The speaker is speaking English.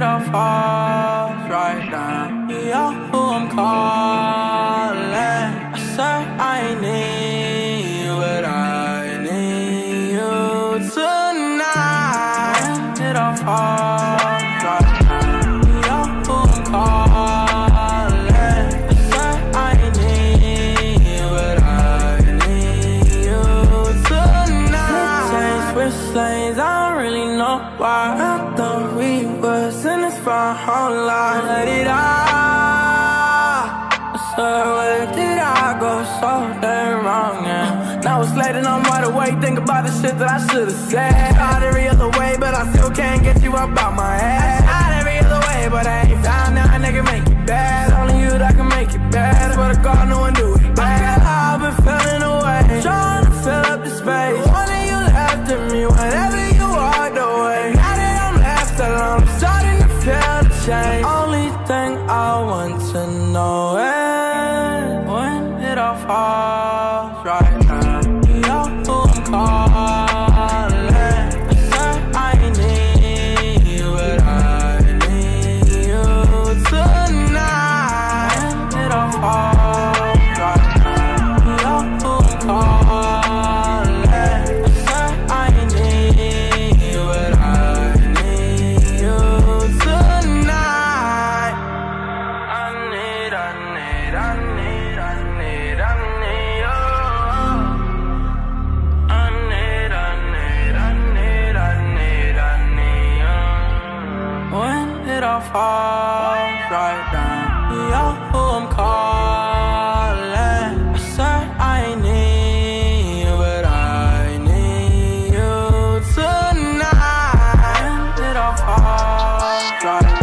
falls right down, you're who I'm calling. I said I need you, but I need you tonight. It all falls I don't really know why. I thought we in this for a whole lot. Let it out. I swear, where did I go so damn wrong? Now it's late and I'm wide awake. Think about the shit that I should've said. Tried every other way, but I still can't get you up out my head. I tried every other way, but I ain't found out a nigga make it bad. Only you that can make it bad. Thing I want to know. Is when it all falls right I'm far right now. Yeah, who I'm calling. I said I need you, but I need you tonight. Did I fall right down?